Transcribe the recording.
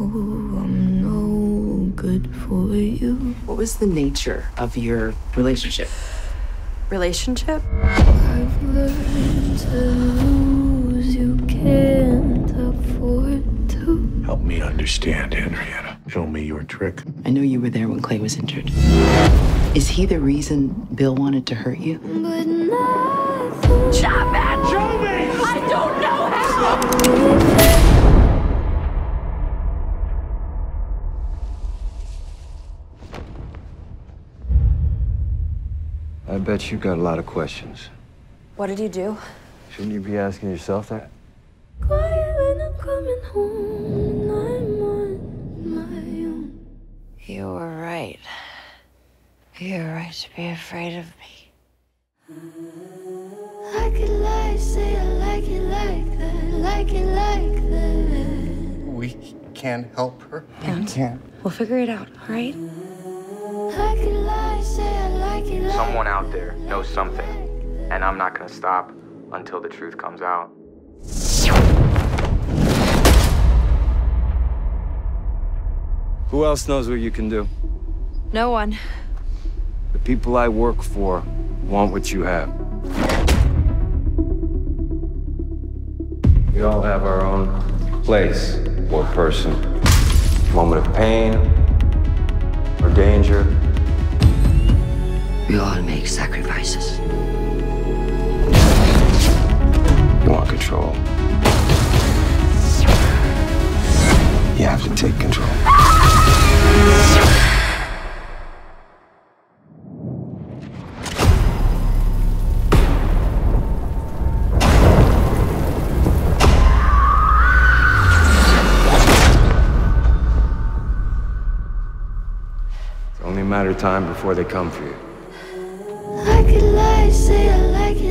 I'm no good for you. What was the nature of your relationship? Relationship? I've learned to lose. You can't afford to. Help me understand, Henrietta. Show me your trick. I know you were there when Clay was injured. Is he the reason Bill wanted to hurt you? Stop that, I bet you got a lot of questions. What did you do? Shouldn't you be asking yourself that? Quiet when I'm coming home. I'm on my own. You were right. You're right to be afraid of me. I could lie, say I like it like that, like it like that. We can't help her. And? can. We'll figure it out, all right? I could lie, say I like it like Someone out there knows something, and I'm not gonna stop until the truth comes out. Who else knows what you can do? No one. The people I work for want what you have. We all have our own place or person. Moment of pain or danger. We all make sacrifices. You want control. You have to take control. It's only a matter of time before they come for you. I could lie, say I like it